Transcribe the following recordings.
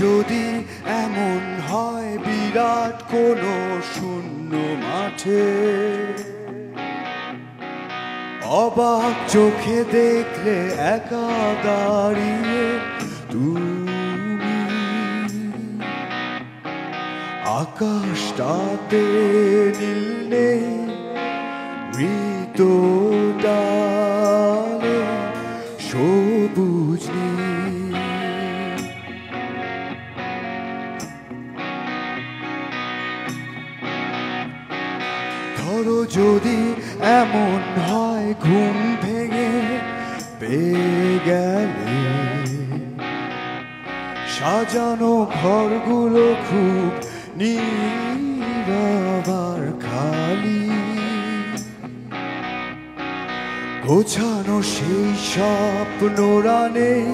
যদি এমন হয় বিরাট কোনো শূন্য মাঠে। অবাক চোখে দেখলে একা দাঁড়িয়ে তুমি। আকাশটাতে নীল নেই মৃত ধরো যদি এমন হয় ঘুম ভেঙে, পেয়ে গেলে। সাজানো ঘরগুলো খুব নীরবার খালি। গোছানো সেই স্বপ্নরা নেই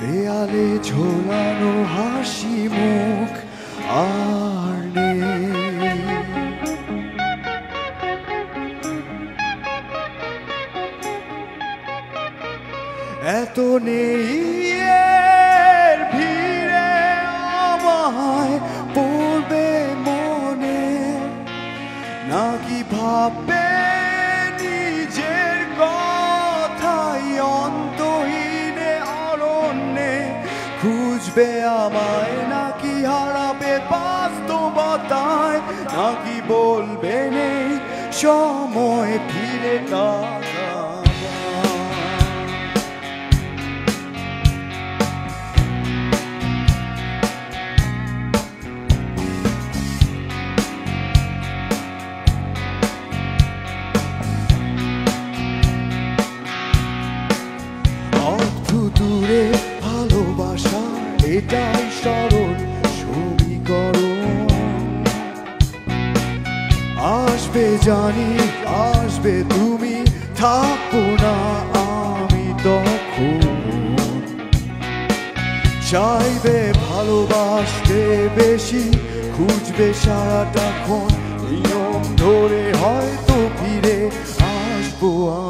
দেয়ালে ঝোলানো হাসি মুখ আর এত নেই ভিড়ে আমায় পড়বে মনে। নাকি ভাববে অন্তহীনে খুঁজবে আমায়? নাকি হারাবে বাস্তবতায়? নাকি বলবে নেই সময় ফিরে তাকাবার। দূরে ভালোবাসা, এটাই সরল সমীকরণ আসবে জানি, আসবে তুমি, থাকব না আমি তখন। চাইবে ভালোবাসতে বেশি, খুঁজবে সারাটা সারাটাক্ষণ নিয়ম ধরে হয়তো ফিরে আসব আমি